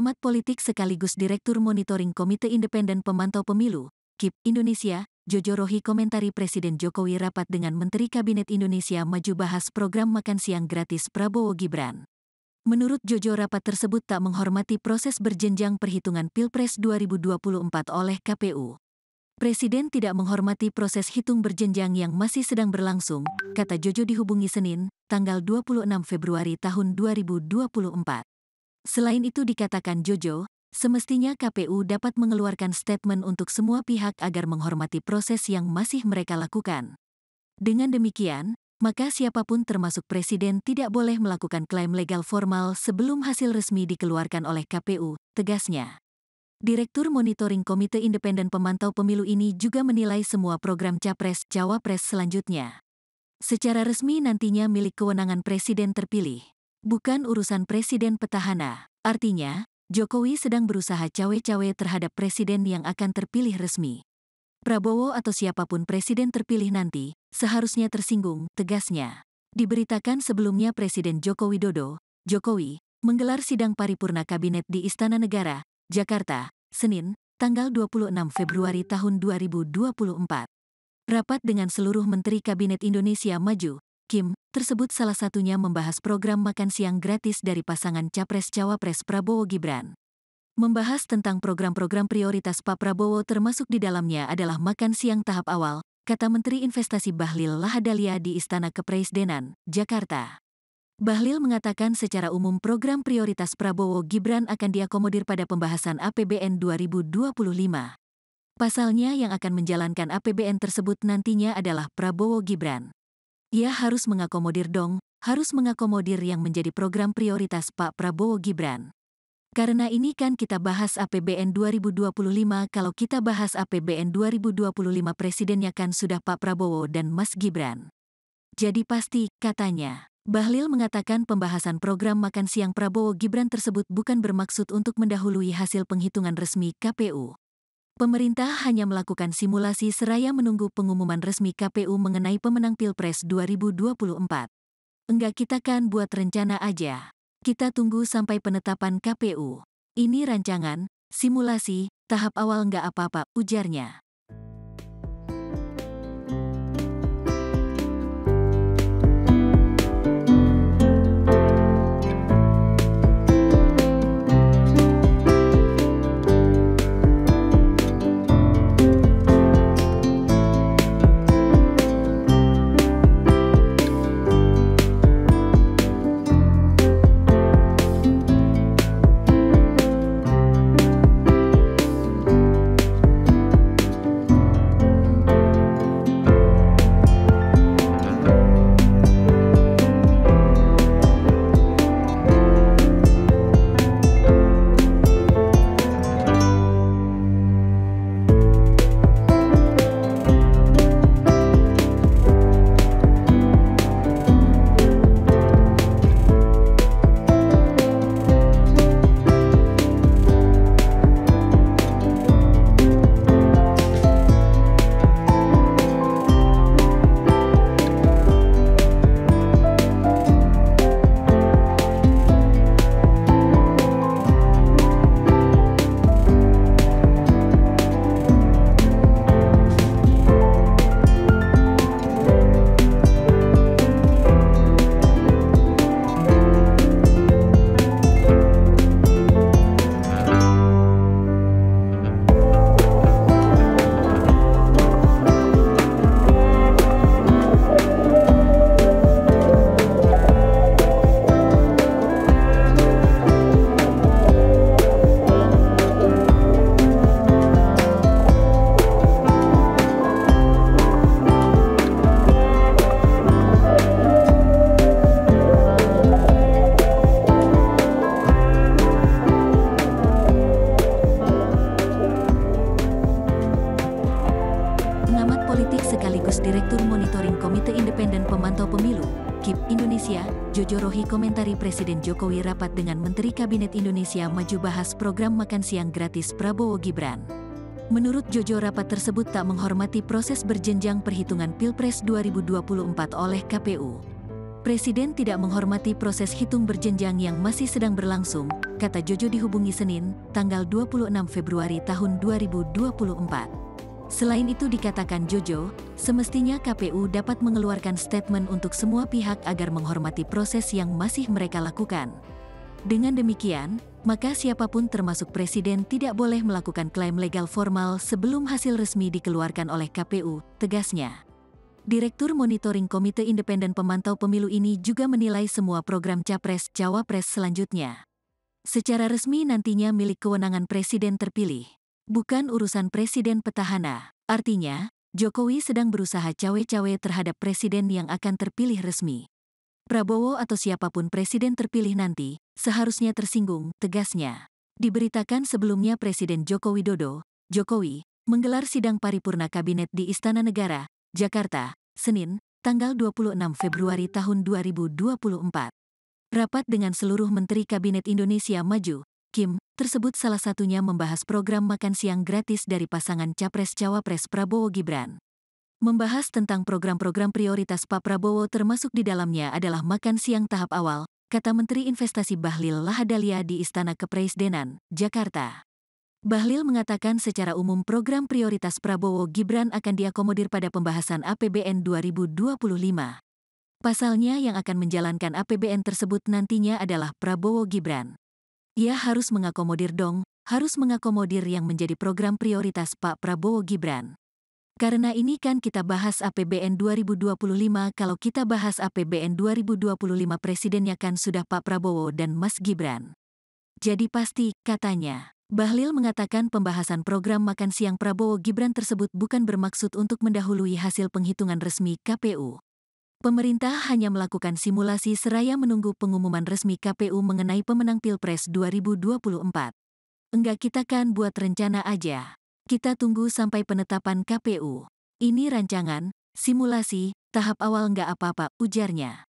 Pengamat politik sekaligus Direktur Monitoring Komite Independen Pemantau Pemilu, KIP Indonesia, Jojo Rohi komentari Presiden Jokowi rapat dengan Menteri Kabinet Indonesia maju bahas program makan siang gratis Prabowo Gibran. Menurut Jojo rapat tersebut tak menghormati proses berjenjang perhitungan Pilpres 2024 oleh KPU. Presiden tidak menghormati proses hitung berjenjang yang masih sedang berlangsung, kata Jojo dihubungi Senin, tanggal 26 Februari tahun 2024. Selain itu dikatakan Jojo, semestinya KPU dapat mengeluarkan statement untuk semua pihak agar menghormati proses yang masih mereka lakukan. Dengan demikian, maka siapa pun termasuk Presiden tidak boleh melakukan klaim legal formal sebelum hasil resmi dikeluarkan oleh KPU, tegasnya. Direktur Monitoring Komite Independen Pemantau Pemilu ini juga menilai semua program Capres-Cawapres selanjutnya. Secara resmi nantinya milik kewenangan Presiden terpilih. Bukan urusan presiden petahana. Artinya, Jokowi sedang berusaha cawe-cawe terhadap presiden yang akan terpilih resmi. Prabowo atau siapa pun presiden terpilih nanti, seharusnya tersinggung, tegasnya. Diberitakan sebelumnya Presiden Joko Widodo, Jokowi, menggelar sidang paripurna kabinet di Istana Negara, Jakarta, Senin, tanggal 26 Februari tahun 2024. Rapat dengan seluruh Menteri Kabinet Indonesia Maju, Kim, tersebut salah satunya membahas program makan siang gratis dari pasangan Capres-Cawapres Prabowo Gibran. Membahas tentang program-program prioritas Pak Prabowo termasuk di dalamnya adalah makan siang tahap awal, kata Menteri Investasi Bahlil Lahadalia di Istana Kepresidenan, Jakarta. Bahlil mengatakan secara umum program prioritas Prabowo Gibran akan diakomodir pada pembahasan APBN 2025. Pasalnya yang akan menjalankan APBN tersebut nantinya adalah Prabowo Gibran. Ia harus mengakomodir dong, harus mengakomodir yang menjadi program prioritas Pak Prabowo Gibran. Karena ini kan kita bahas APBN 2025 kalau kita bahas APBN 2025 presidennya kan sudah Pak Prabowo dan Mas Gibran. Jadi pasti, katanya. Bahlil mengatakan pembahasan program makan siang Prabowo Gibran tersebut bukan bermaksud untuk mendahului hasil penghitungan resmi KPU. Pemerintah hanya melakukan simulasi seraya menunggu pengumuman resmi KPU mengenai pemenang Pilpres 2024. Enggak kita kan buat rencana aja. Kita tunggu sampai penetapan KPU. Ini rancangan, simulasi, tahap awal enggak apa-apa, ujarnya. KIP Indonesia, Jojo Rohi komentari Presiden Jokowi rapat dengan Menteri Kabinet Indonesia maju bahas program makan siang gratis Prabowo Gibran. Menurut Jojo rapat tersebut tak menghormati proses berjenjang perhitungan Pilpres 2024 oleh KPU. Presiden tidak menghormati proses hitung berjenjang yang masih sedang berlangsung, kata Jojo dihubungi Senin, tanggal 26 Februari tahun 2024. Selain itu dikatakan Jojo, semestinya KPU dapat mengeluarkan statement untuk semua pihak agar menghormati proses yang masih mereka lakukan. Dengan demikian, maka siapa pun termasuk presiden tidak boleh melakukan klaim legal formal sebelum hasil resmi dikeluarkan oleh KPU, tegasnya. Direktur Monitoring Komite Independen Pemantau Pemilu ini juga menilai semua program Capres-Cawapres selanjutnya. Secara resmi nantinya milik kewenangan presiden terpilih. Bukan urusan presiden petahana. Artinya, Jokowi sedang berusaha cawe-cawe terhadap presiden yang akan terpilih resmi. Prabowo atau siapa pun presiden terpilih nanti, seharusnya tersinggung, tegasnya. Diberitakan sebelumnya Presiden Joko Widodo, Jokowi, menggelar sidang paripurna kabinet di Istana Negara, Jakarta, Senin, tanggal 26 Februari tahun 2024. Rapat dengan seluruh Menteri Kabinet Indonesia Maju, Kim, tersebut salah satunya membahas program makan siang gratis dari pasangan Capres-Cawapres Prabowo Gibran. Membahas tentang program-program prioritas Pak Prabowo termasuk di dalamnya adalah makan siang tahap awal, kata Menteri Investasi Bahlil Lahadalia di Istana Kepresidenan, Jakarta. Bahlil mengatakan secara umum program prioritas Prabowo Gibran akan diakomodir pada pembahasan APBN 2025. Pasalnya yang akan menjalankan APBN tersebut nantinya adalah Prabowo Gibran. Ia harus mengakomodir dong, harus mengakomodir yang menjadi program prioritas Pak Prabowo Gibran. Karena ini kan kita bahas APBN 2025 kalau kita bahas APBN 2025 presidennya kan sudah Pak Prabowo dan Mas Gibran. Jadi pasti, katanya. Bahlil mengatakan pembahasan program makan siang Prabowo Gibran tersebut bukan bermaksud untuk mendahului hasil penghitungan resmi KPU. Pemerintah hanya melakukan simulasi seraya menunggu pengumuman resmi KPU mengenai pemenang Pilpres 2024. Enggak kita kan buat rencana aja. Kita tunggu sampai penetapan KPU. Ini rancangan, simulasi, tahap awal nggak apa-apa, ujarnya.